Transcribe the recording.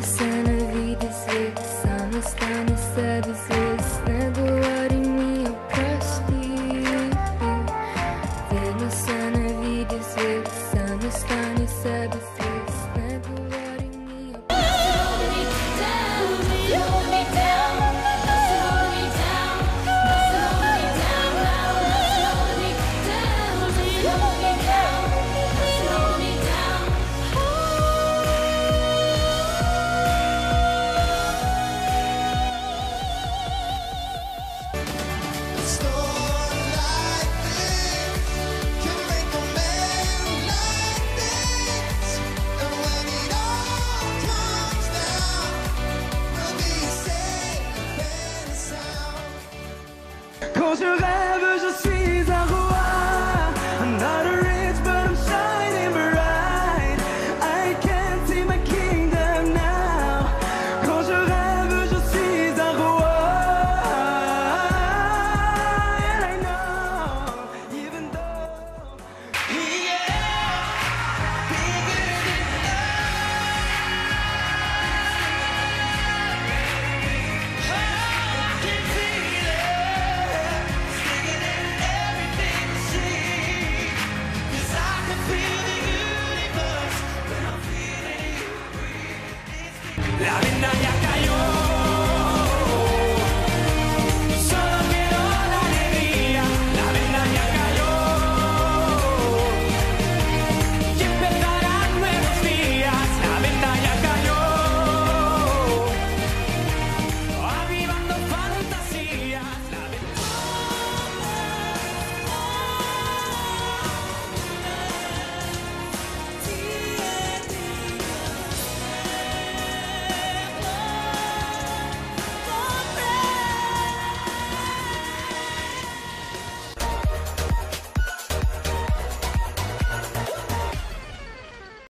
listen. 小十連 La venda ya cayó.